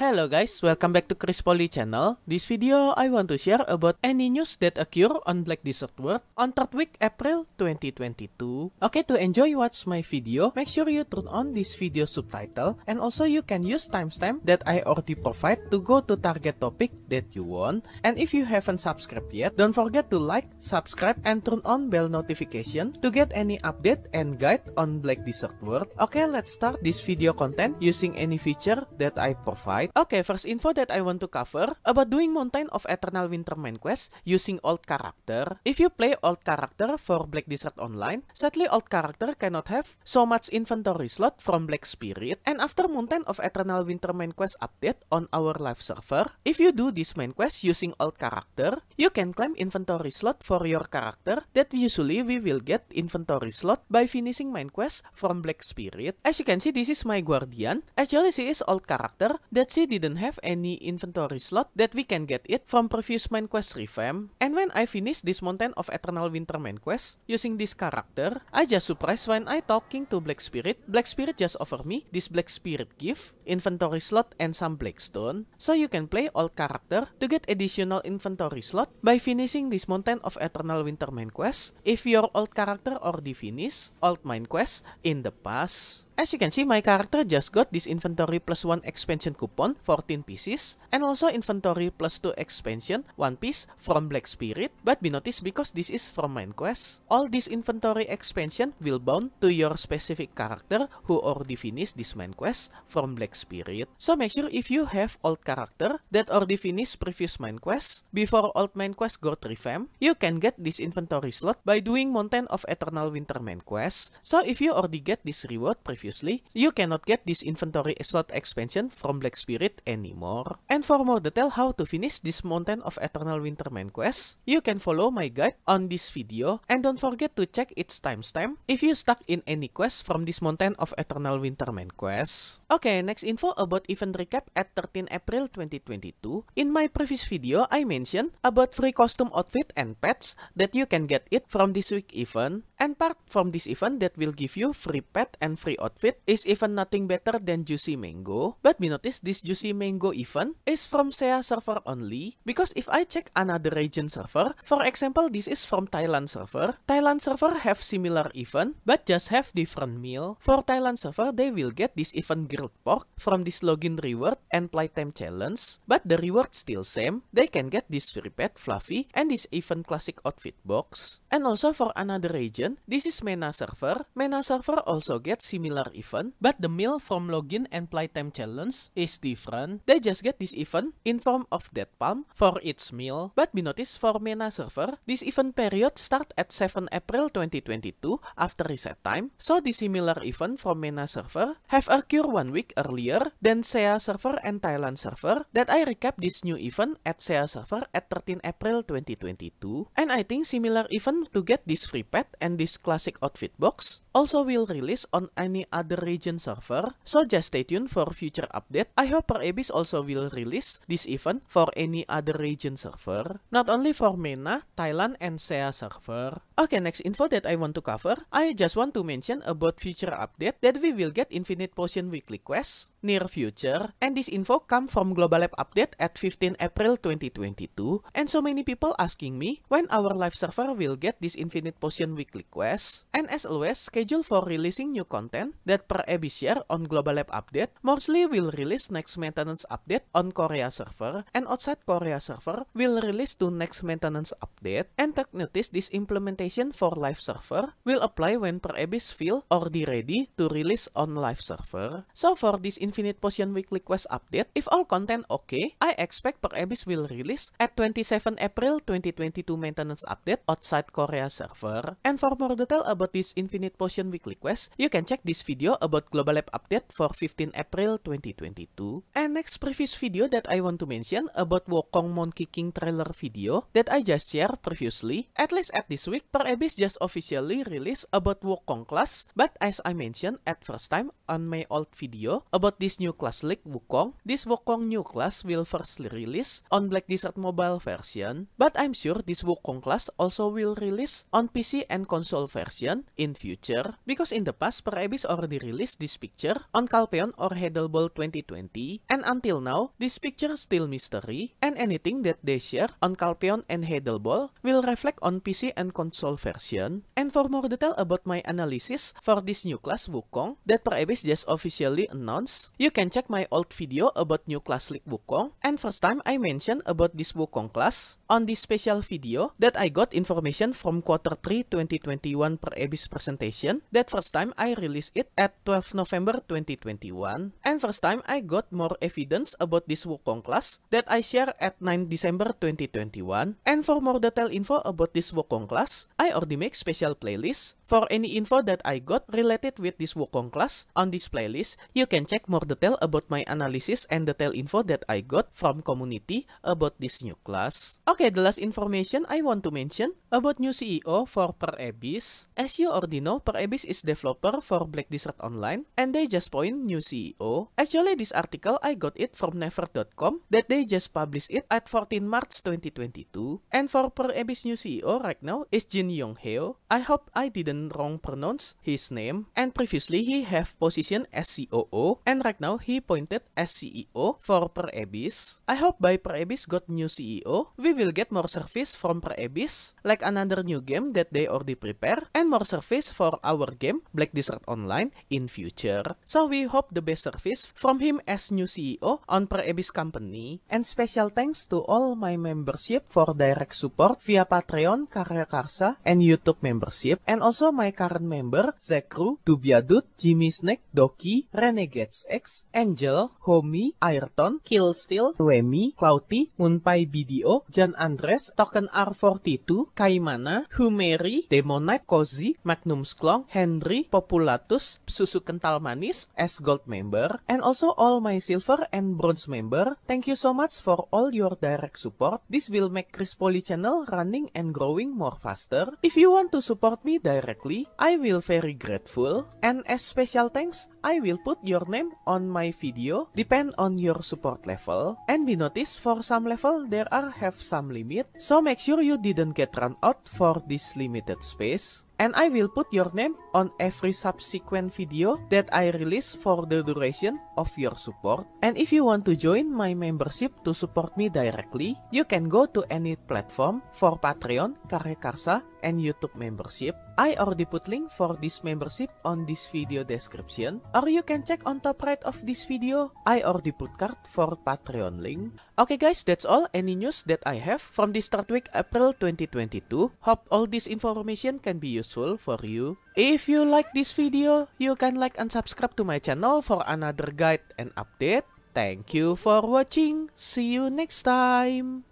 Hello guys, welcome back to Chris Poli channel. This video I want to share about any news that occur on Black Desert World on 3rd week April 2022. Okay, to enjoy watch my video, make sure you turn on this video subtitle and also you can use timestamp that I already provide to go to target topic that you want. And if you haven't subscribed yet, don't forget to like, subscribe and turn on bell notification to get any update and guide on Black Desert World. Okay, let's start this video content using any feature that I provide. Okay, first info that I want to cover about doing Mountain of Eternal Winter main quest using old character. If you play old character for Black Desert Online, sadly old character cannot have so much inventory slot from Black Spirit. And after Mountain of Eternal Winter main quest update on our live server, if you do this main quest using old character, you can claim inventory slot for your character that usually we will get inventory slot by finishing main quest from Black Spirit. As you can see, this is my Guardian. Actually, she is old character that she didn't have any inventory slot that we can get it from previous main quest revamp. And when I finish this Mountain of Eternal Winter main quest using this character, I just surprised when I talking to Black Spirit. Black Spirit just offer me this Black Spirit gift, inventory slot and some Black Stone, So you can play all character to get additional inventory slot by finishing this Mountain of Eternal Winter main quest if your old character already finish old main quest in the past. As you can see, my character just got this inventory plus 1 expansion coupon, 14 pieces, and also inventory plus 2 expansion, 1 piece from Black Spirit, but be noticed because this is from main quest. All this inventory expansion will bound to your specific character who already finished this main quest from Black Spirit. So make sure if you have old character that already finished previous main quest, before old main quest got revamp, you can get this inventory slot by doing Mountain of Eternal Winter main quest. So if you already get this reward previously, you cannot get this inventory slot expansion from Black Spirit anymore. And for more detail how to finish this Mountain of Eternal Winter main quest, you can follow my guide on this video and don't forget to check its timestamp if you stuck in any quest from this Mountain of Eternal Winter main quest. Okay, next info about event recap at 13 April 2022. In my previous video, I mentioned about free costume outfit and pets that you can get it from this week event. And part from this event that will give you free pet and free outfit is even nothing better than Juicy Mango. But be noticed this Juicy Mango event is from SEA server only because if I check another region server, for example this is from Thailand server, Thailand server have similar event but just have different meal. For Thailand server they will get this event grilled pork from this login reward and playtime challenge but the reward still same. They can get this free pet Fluffy and this event classic outfit box. And also for another region, this is MENA server. MENA server also get similar event, but the meal from login and playtime challenge is different. They just get this event in form of dead palm for its meal. But be noticed for MENA server, this event period start at 7 April 2022 after reset time. So the similar event from MENA server have occurred one week earlier than SEA server and Thailand server that I recap this new event at SEA server at 13 April 2022. And I think similar event to get this free pet and this classic outfit box also will release on any other region server, so just stay tuned for future update. I hope Per Abyss also will release this event for any other region server, not only for MENA, Thailand, and SEA server. Okay, next info that I want to cover, I just want to mention about future update that we will get Infinite Potion weekly quest near future, and this info come from Global Lab update at 15 April 2022, and so many people asking me when our live server will get this Infinite Potion weekly quest, and as always, schedule for releasing new content that per Abyss share on Global Lab update. Mostly will release next maintenance update on Korea server and outside Korea server will release to next maintenance update. And take notice this implementation for live server will apply when per Abyss feel already ready to release on live server. So for this Infinite Potion weekly quest update, if all content okay, I expect per Abyss will release at 27 April 2022 maintenance update outside Korea server. And for more detail about this Infinite Potion weekly quest, you can check this video about Global Lab update for 15 April 2022. And next previous video that I want to mention about Wukong Monkey King trailer video that I just shared previously. At least at this week, Per Abyss just officially released about Wukong class, but as I mentioned at first time on my old video about this new class leak Wukong. This Wukong new class will firstly release on Black Desert mobile version, but I'm sure this Wukong class also will release on PC and console version in future, because in the past Pearl Abyss already released this picture on Calpheon or Heidel Ball 2020, and until now, this picture still mystery, and anything that they share on Calpheon and Heidel Ball will reflect on PC and console version. And for more detail about my analysis for this new class Wukong that Pearl Abyss just officially announced, you can check my old video about new class League Wukong. And first time I mentioned about this Wukong class on this special video that I got information from quarter 3 2021 Pearl Abyss presentation. That first time I released it at 12 November 2021. And first time I got more evidence about this Wukong class that I share at 9 December 2021. And for more detailed info about this Wukong class, I already make special playlist for any info that I got related with this Wukong class on this playlist, you can check more detail about my analysis and detail info that I got from community about this new class. Okay, the last information I want to mention about new CEO for Per Abyss. As you already know, Per Abyss is developer for Black Desert Online and they just point new CEO. Actually, this article I got it from never.com that they just published it at 14 March 2022. And for Per Abyss new CEO right now is Jin Yong Heo. I hope I didn't wrong pronounce his name and previously he have position as COO and right now he pointed as CEO for Per Abyss. I hope by Per Abyss got new CEO, we will get more service from Per Abyss like another new game that they already prepare and more service for our game Black Desert Online in future. So we hope the best service from him as new CEO on Per Abyss company and special thanks to all my membership for direct support via Patreon, Karya Karsa, and YouTube membership and also my current member Zekru, Dubiadut, Jimmy Snake, Doki, Renegades Angel, Homie, Ayrton, Killsteel, Remy, Clouty, Moonpie BDO, John Andres, Token R42, Kaimana, Humeri, Demonite, Cozy, Magnum Sklong, Henry, Populatus, Susu Kental Manis as gold member, and also all my silver and bronze member. Thank you so much for all your direct support. This will make Chris Poly channel running and growing more faster. If you want to support me directly, I will very grateful. And as special thanks, I will put your name on my video depend on your support level. And be noticed for some level there are have some limit. So make sure you didn't get run out for this limited space and I will put your name on every subsequent video that I release for the duration of your support. And if you want to join my membership to support me directly, you can go to any platform for Patreon, Karya Karsa, and YouTube membership. I already put link for this membership on this video description or you can check on top right of this video. I already put card for Patreon link. Okay guys, that's all any news that I have from the start week April 2022. Hope all this information can be useful for you. If you like this video, you can like and subscribe to my channel for another guide and update. Thank you for watching. See you next time.